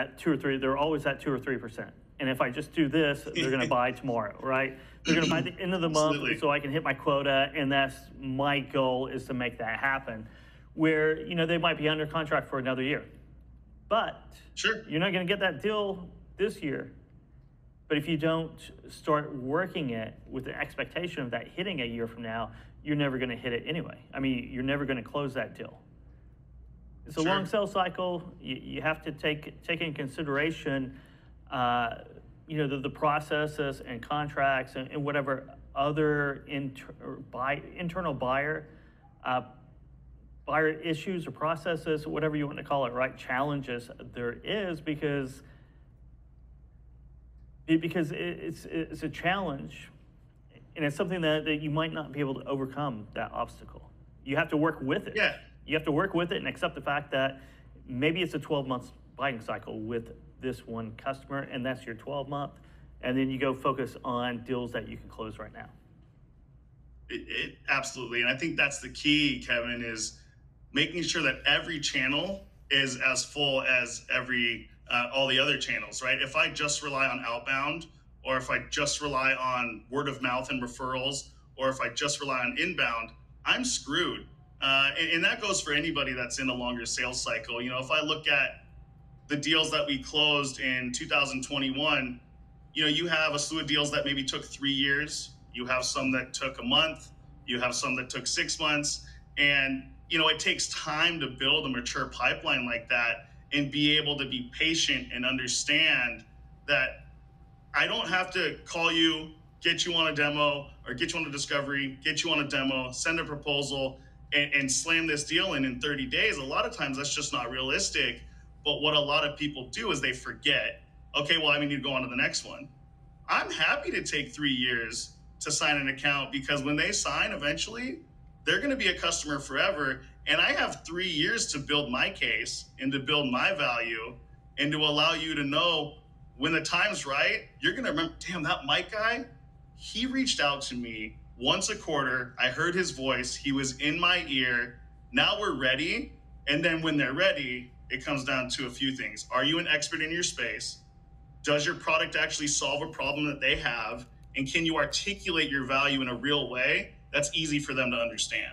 at two or three, they're always at two or three percent. And if I just do this, they're gonna buy tomorrow, right? They're gonna buy at the end of the month, Absolutely. so I can hit my quota, and that's my goal is to make that happen. Where, you know, they might be under contract for another year. But Sure. you're not gonna get that deal this year. But if you don't start working it with the expectation of that hitting a year from now, you're never gonna hit it anyway. I mean, you're never gonna close that deal. It's a long sales cycle. You, you have to take take in consideration, uh, you know, the, the processes and contracts and, and whatever other inter, buy, internal buyer uh, buyer issues or processes, whatever you want to call it, right? Challenges there is because because it's it's a challenge, and it's something that, that you might not be able to overcome that obstacle. You have to work with it. Yeah. You have to work with it and accept the fact that maybe it's a 12 month buying cycle with this one customer, and that's your 12 month, and then you go focus on deals that you can close right now. It, it absolutely, and I think that's the key, Kevin, is making sure that every channel is as full as every uh, all the other channels, right? If I just rely on outbound, or if I just rely on word of mouth and referrals, or if I just rely on inbound, I'm screwed. Uh, and, and that goes for anybody that's in a longer sales cycle. You know, if I look at the deals that we closed in 2021, you know, you have a slew of deals that maybe took three years. You have some that took a month. You have some that took six months. And, you know, it takes time to build a mature pipeline like that and be able to be patient and understand that I don't have to call you, get you on a demo, or get you on a discovery, get you on a demo, send a proposal, and, and slam this deal in in 30 days. A lot of times that's just not realistic. But what a lot of people do is they forget, okay, well, I need to go on to the next one. I'm happy to take three years to sign an account because when they sign eventually, they're going to be a customer forever. And I have three years to build my case and to build my value and to allow you to know when the time's right, you're going to remember, damn, that Mike guy, he reached out to me once a quarter. I heard his voice. He was in my ear. Now we're ready. And then when they're ready, it comes down to a few things. Are you an expert in your space? Does your product actually solve a problem that they have? And can you articulate your value in a real way that's easy for them to understand?